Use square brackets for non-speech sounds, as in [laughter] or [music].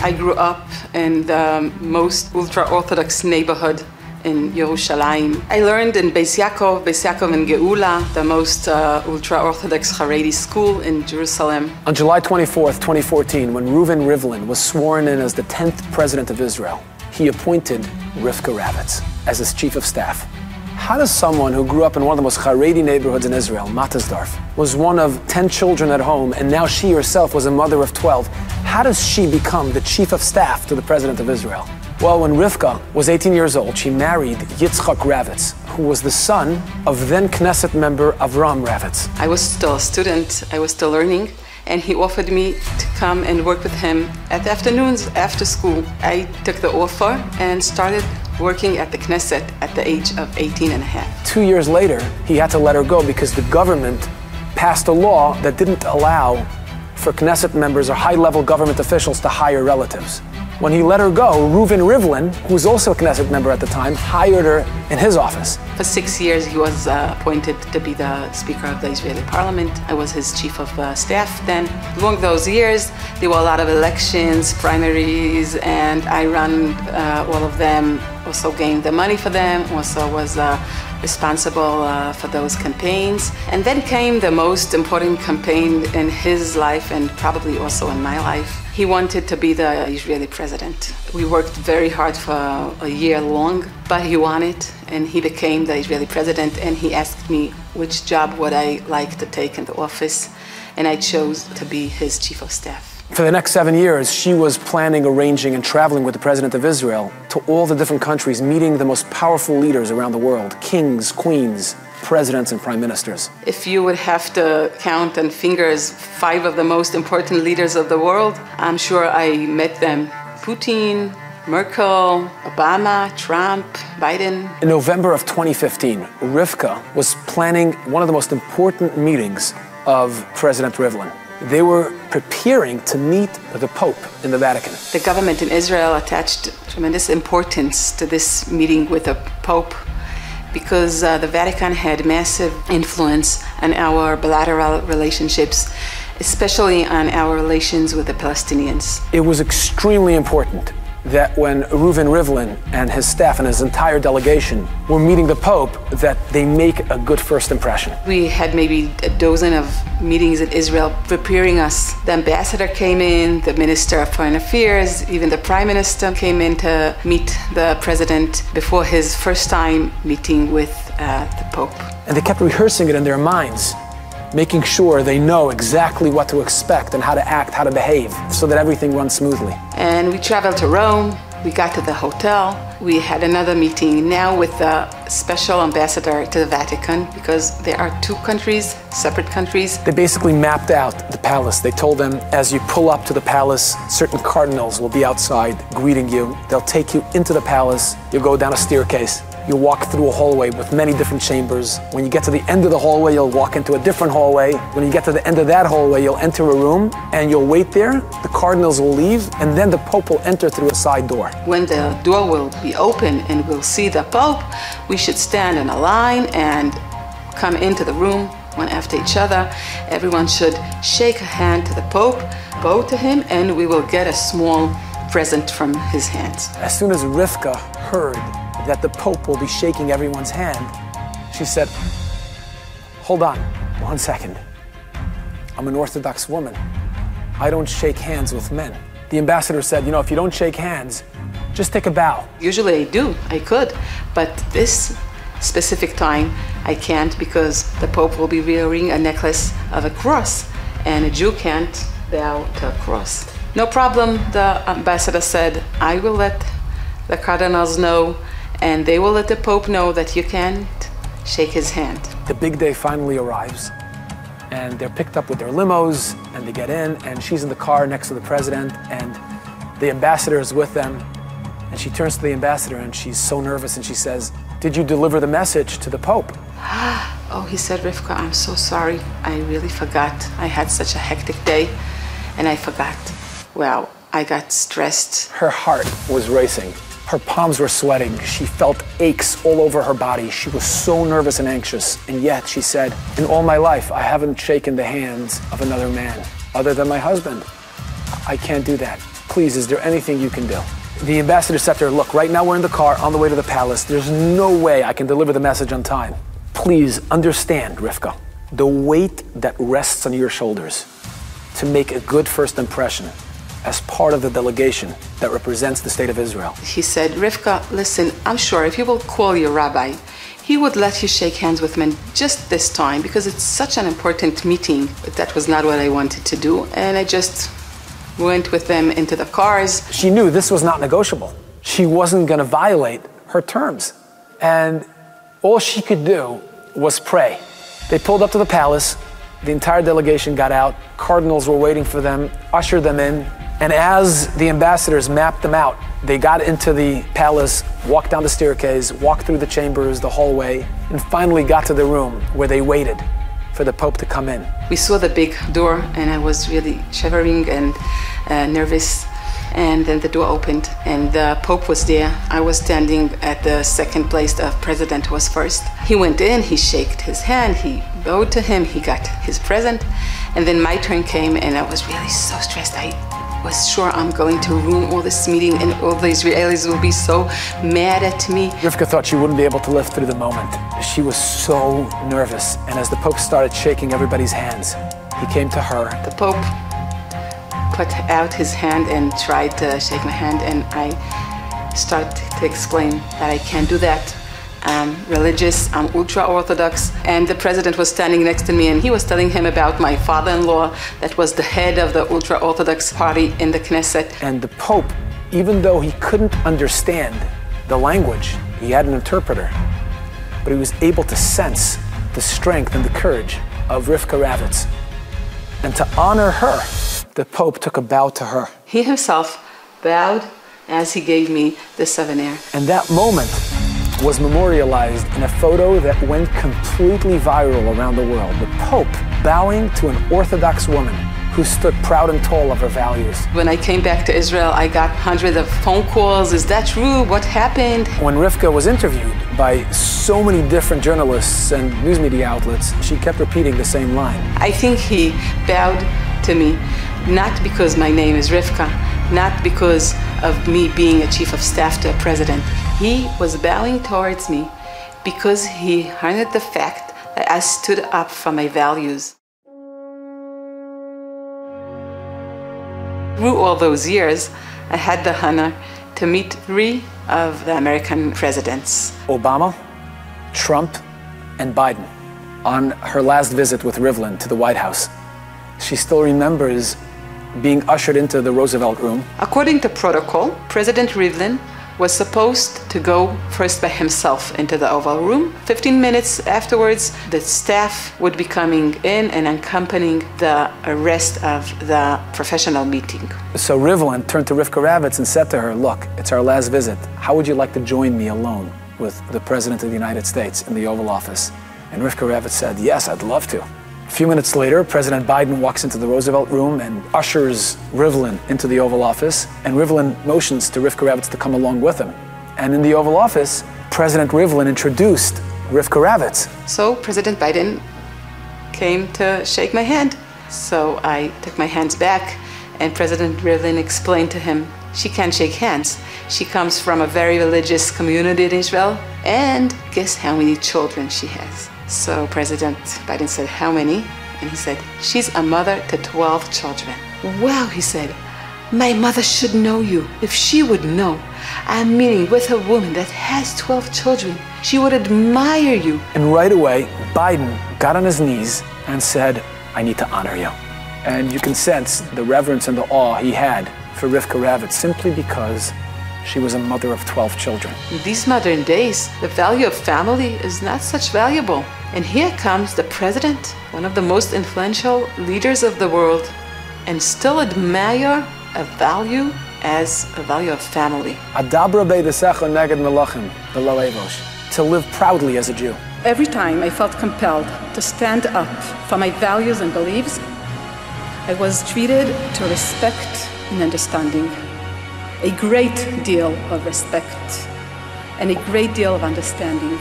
I grew up in the most ultra-Orthodox neighborhood in Yerushalayim. I learned in Beis Yaakov, Beis Yaakov in Geula, the most uh, ultra-Orthodox Haredi school in Jerusalem. On July 24th, 2014, when Reuven Rivlin was sworn in as the 10th president of Israel, he appointed Rivka Ravitz as his chief of staff. How does someone who grew up in one of the most Haredi neighborhoods in Israel, Mattersdorf, was one of 10 children at home, and now she herself was a mother of 12, how does she become the chief of staff to the president of Israel? Well, when Rivka was 18 years old, she married Yitzchak Ravitz, who was the son of then Knesset member Avram Ravitz. I was still a student, I was still learning, and he offered me to come and work with him at the afternoons after school. I took the offer and started working at the Knesset at the age of 18 and a half. Two years later, he had to let her go because the government passed a law that didn't allow for Knesset members or high level government officials to hire relatives. When he let her go, Reuven Rivlin, who was also a Knesset member at the time, hired her in his office. For six years, he was uh, appointed to be the Speaker of the Israeli Parliament. I was his chief of uh, staff then. Along those years, there were a lot of elections, primaries, and I ran uh, all of them, also gained the money for them, also was uh, responsible uh, for those campaigns. And then came the most important campaign in his life and probably also in my life. He wanted to be the Israeli president. We worked very hard for a year long, but he won it and he became the Israeli president. And he asked me which job would I like to take in the office, and I chose to be his chief of staff. For the next seven years, she was planning, arranging, and traveling with the President of Israel to all the different countries, meeting the most powerful leaders around the world kings, queens, presidents, and prime ministers. If you would have to count on fingers five of the most important leaders of the world, I'm sure I met them Putin, Merkel, Obama, Trump, Biden. In November of 2015, Rivka was planning one of the most important meetings of President Rivlin. They were preparing to meet the Pope in the Vatican. The government in Israel attached tremendous importance to this meeting with the Pope because uh, the Vatican had massive influence on our bilateral relationships, especially on our relations with the Palestinians. It was extremely important that when Reuven Rivlin and his staff and his entire delegation were meeting the Pope, that they make a good first impression. We had maybe a dozen of meetings in Israel preparing us. The ambassador came in, the minister of foreign affairs, even the prime minister came in to meet the president before his first time meeting with uh, the Pope. And they kept rehearsing it in their minds making sure they know exactly what to expect and how to act, how to behave, so that everything runs smoothly. And we traveled to Rome. We got to the hotel. We had another meeting now with the special ambassador to the Vatican because there are two countries, separate countries. They basically mapped out the palace. They told them as you pull up to the palace, certain cardinals will be outside greeting you. They'll take you into the palace. You'll go down a staircase. You'll walk through a hallway with many different chambers. When you get to the end of the hallway, you'll walk into a different hallway. When you get to the end of that hallway, you'll enter a room and you'll wait there. The cardinals will leave, and then the Pope will enter through a side door. When the door will be open and we'll see the Pope, we should stand in a line and come into the room one after each other. Everyone should shake a hand to the Pope, bow to him, and we will get a small present from his hands. As soon as Rivka heard that the Pope will be shaking everyone's hand, she said, Hold on one second. I'm an Orthodox woman. I don't shake hands with men. The ambassador said, You know, if you don't shake hands, just take a bow. Usually I do, I could, but this specific time I can't because the Pope will be wearing a necklace of a cross, and a Jew can't bow to a cross. No problem, the ambassador said, I will let the cardinals know and they will let the Pope know that you can't shake his hand. The big day finally arrives, and they're picked up with their limos, and they get in, and she's in the car next to the president, and the ambassador is with them. And she turns to the ambassador, and she's so nervous, and she says, Did you deliver the message to the Pope? [gasps] oh, he said, Rivka, I'm so sorry. I really forgot. I had such a hectic day, and I forgot. Well, I got stressed. Her heart was racing. Her palms were sweating. She felt aches all over her body. She was so nervous and anxious. And yet, she said, In all my life, I haven't shaken the hands of another man other than my husband. I can't do that. Please, is there anything you can do? The ambassador said to her, Look, right now we're in the car on the way to the palace. There's no way I can deliver the message on time. Please understand, Rivka, the weight that rests on your shoulders to make a good first impression as part of the delegation that represents the state of Israel. He said, Rivka, listen, I'm sure if you will call your rabbi, he would let you shake hands with him just this time because it's such an important meeting. But that was not what I wanted to do. And I just went with them into the cars. She knew this was not negotiable. She wasn't going to violate her terms. And all she could do was pray. They pulled up to the palace. The entire delegation got out. Cardinals were waiting for them, ushered them in. And as the ambassadors mapped them out, they got into the palace, walked down the staircase, walked through the chambers, the hallway, and finally got to the room where they waited for the Pope to come in. We saw the big door, and I was really shivering and uh, nervous. And then the door opened, and the Pope was there. I was standing at the second place. The president was first. He went in, he shook his hand, he bowed to him, he got his present. And then my turn came, and I was really so stressed. I was sure I'm going to ruin all this meeting and all the Israelis will be so mad at me. Rivka thought she wouldn't be able to live through the moment. She was so nervous. And as the Pope started shaking everybody's hands, he came to her. The Pope put out his hand and tried to shake my hand, and I started to explain that I can't do that. I'm religious, um, I'm ultra Orthodox, and the president was standing next to me and he was telling him about my father in law that was the head of the ultra Orthodox party in the Knesset. And the Pope, even though he couldn't understand the language, he had an interpreter, but he was able to sense the strength and the courage of Rivka Ravitz. And to honor her, the Pope took a bow to her. He himself bowed as he gave me the souvenir. And that moment was memorialized in a photo that went completely viral around the world. The Pope bowing to an Orthodox woman who stood proud and tall of her values. When I came back to Israel, I got hundreds of phone calls. Is that true? What happened? When Rivka was interviewed by so many different journalists and news media outlets, she kept repeating the same line. I think he bowed to me not because my name is Rivka, not because of me being a chief of staff to a president. He was bowing towards me because he honored the fact that I stood up for my values. Through all those years, I had the honor to meet three of the American presidents Obama, Trump, and Biden. On her last visit with Rivlin to the White House, she still remembers being ushered into the Roosevelt room. According to protocol, President Rivlin was supposed to go first by himself into the Oval Room. 15 minutes afterwards, the staff would be coming in and accompanying the rest of the professional meeting. So Rivlin turned to Rivka Ravitz and said to her, Look, it's our last visit. How would you like to join me alone with the President of the United States in the Oval Office? And Rivka Ravitz said, Yes, I'd love to. A few minutes later, President Biden walks into the Roosevelt room and ushers Rivlin into the Oval Office, and Rivlin motions to Rivka Ravitz to come along with him. And in the Oval Office, President Rivlin introduced Rivka Ravitz. So President Biden came to shake my hand. So I took my hands back, and President Rivlin explained to him she can't shake hands. She comes from a very religious community in Israel, and guess how many children she has? So President Biden said, How many? And he said, She's a mother to 12 children. Wow, he said, My mother should know you. If she would know, I'm meeting with a woman that has 12 children. She would admire you. And right away, Biden got on his knees and said, I need to honor you. And you can sense the reverence and the awe he had for Rivka Ravitz simply because she was a mother of 12 children. In these modern days, the value of family is not such valuable. And here comes the president, one of the most influential leaders of the world, and still admire a value as a value of family. Adabra neged melachim, to live proudly as a Jew. Every time I felt compelled to stand up for my values and beliefs, I was treated to respect and understanding a great deal of respect and a great deal of understanding.